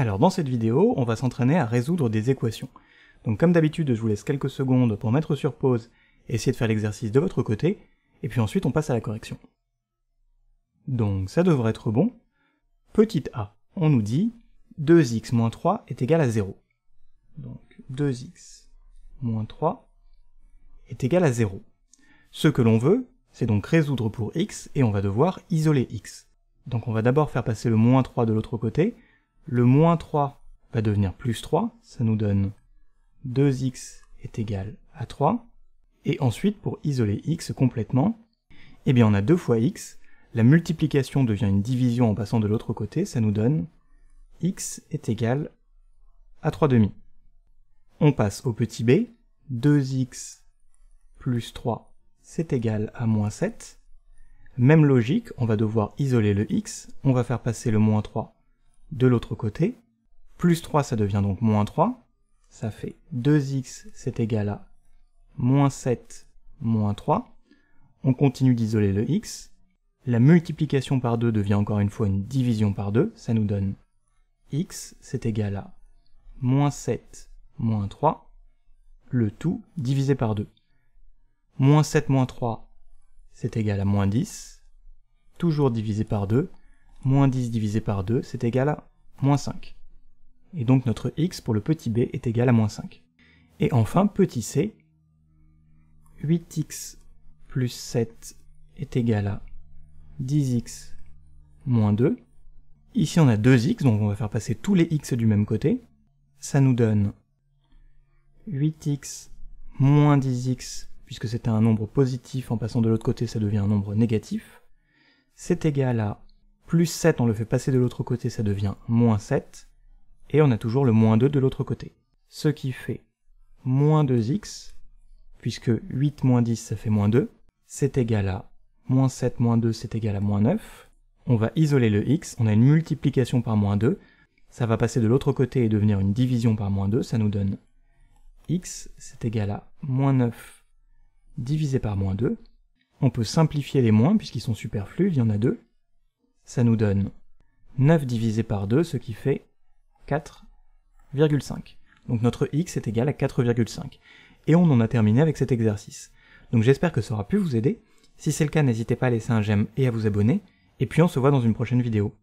Alors dans cette vidéo, on va s'entraîner à résoudre des équations. Donc comme d'habitude, je vous laisse quelques secondes pour mettre sur pause essayer de faire l'exercice de votre côté, et puis ensuite on passe à la correction. Donc ça devrait être bon. Petite a, on nous dit 2x moins 3 est égal à 0. Donc 2x moins 3 est égal à 0. Ce que l'on veut, c'est donc résoudre pour x, et on va devoir isoler x. Donc on va d'abord faire passer le moins 3 de l'autre côté, le moins 3 va devenir plus 3, ça nous donne 2x est égal à 3, et ensuite pour isoler x complètement, eh bien on a 2 fois x, la multiplication devient une division en passant de l'autre côté, ça nous donne x est égal à 3 demi. On passe au petit b, 2x plus 3 c'est égal à moins 7. Même logique, on va devoir isoler le x, on va faire passer le moins 3 de l'autre côté. Plus 3, ça devient donc moins 3. Ça fait 2x, c'est égal à moins 7, moins 3. On continue d'isoler le x. La multiplication par 2 devient encore une fois une division par 2. Ça nous donne x, c'est égal à moins 7, moins 3. Le tout divisé par 2. Moins 7 moins 3, c'est égal à moins 10. Toujours divisé par 2 moins 10 divisé par 2, c'est égal à moins 5. Et donc notre x pour le petit b est égal à moins 5. Et enfin, petit c, 8x plus 7 est égal à 10x moins 2. Ici on a 2x, donc on va faire passer tous les x du même côté. Ça nous donne 8x moins 10x, puisque c'était un nombre positif, en passant de l'autre côté ça devient un nombre négatif. C'est égal à plus 7, on le fait passer de l'autre côté, ça devient moins 7. Et on a toujours le moins 2 de l'autre côté. Ce qui fait moins 2x, puisque 8 moins 10, ça fait moins 2. C'est égal à moins 7 moins 2, c'est égal à moins 9. On va isoler le x, on a une multiplication par moins 2. Ça va passer de l'autre côté et devenir une division par moins 2, ça nous donne x, c'est égal à moins 9 divisé par moins 2. On peut simplifier les moins puisqu'ils sont superflus, il y en a deux ça nous donne 9 divisé par 2, ce qui fait 4,5. Donc notre x est égal à 4,5. Et on en a terminé avec cet exercice. Donc j'espère que ça aura pu vous aider. Si c'est le cas, n'hésitez pas à laisser un j'aime et à vous abonner. Et puis on se voit dans une prochaine vidéo.